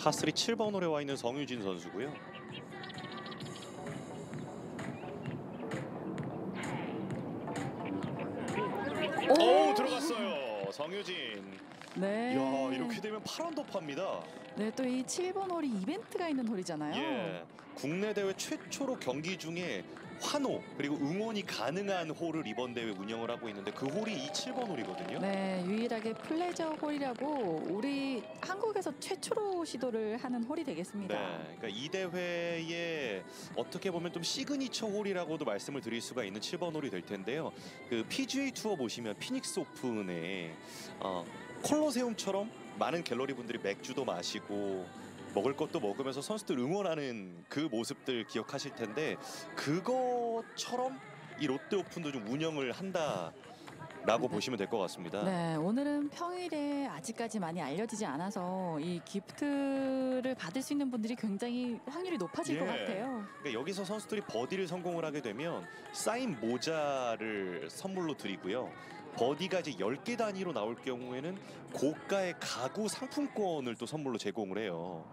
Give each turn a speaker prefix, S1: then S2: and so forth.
S1: 파3 7번 홀에 와 있는 성유진 선수고요. 오 들어갔어요. 성유진.
S2: 네.
S1: 야 이렇게 되면 8언더 파입니다.
S2: 네, 또 이 7번 홀이 이벤트가 있는 홀이잖아요.
S1: 예. 국내 대회 최초로 경기 중에 환호 그리고 응원이 가능한 홀을 이번 대회 운영을 하고 있는데 그 홀이 이 7번 홀이거든요.
S2: 네, 유일하게 pleasure 홀이라고 우리 한국에서 최초로 시도를 하는 홀이 되겠습니다.
S1: 네, 그러니까 이 대회에 어떻게 보면 좀 시그니처 홀이라고도 말씀을 드릴 수가 있는 7번 홀이 될 텐데요. 그 PGA 투어 보시면 피닉스 오픈에 어, 콜로세움처럼 많은 갤러리 분들이 맥주도 마시고 먹을 것도 먹으면서 선수들 응원하는 그 모습들 기억하실 텐데 그것처럼 이 롯데 오픈도 좀 운영을 한다 라고 보시면 될 것 같습니다.
S2: 네, 오늘은 평일에 아직까지 많이 알려지지 않아서 이 gift를 받을 수 있는 분들이 굉장히 확률이 높아질 것
S1: 예.
S2: 같아요.
S1: 그러니까 여기서 선수들이 버디를 성공을 하게 되면 사인 모자를 선물로 드리고요. 버디가 이제 10개 단위로 나올 경우에는 고가의 가구 상품권을 또 선물로 제공을 해요.